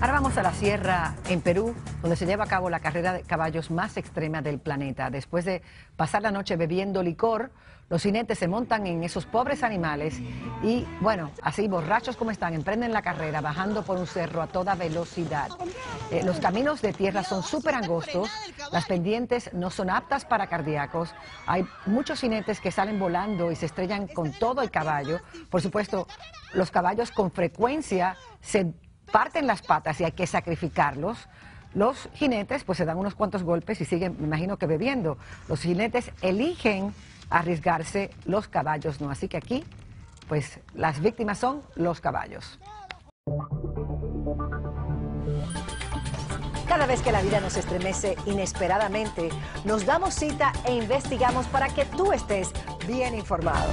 Ahora vamos a la sierra en Perú, donde se lleva a cabo la carrera de caballos más extrema del planeta. Después de pasar la noche bebiendo licor, los jinetes se montan en esos pobres animales y, bueno, así borrachos como están, emprenden la carrera bajando por un cerro a toda velocidad. Eh, los caminos de tierra son súper angostos, las pendientes no son aptas para cardíacos, hay muchos jinetes que salen volando y se estrellan con todo el caballo. Por supuesto, los caballos con frecuencia se parten las patas y hay que sacrificarlos. Los jinetes pues se dan unos cuantos golpes y siguen, me imagino que bebiendo. Los jinetes eligen arriesgarse, los caballos no. Así que aquí pues las víctimas son los caballos. Cada vez que la vida nos estremece inesperadamente, nos damos cita e investigamos para que tú estés bien informado.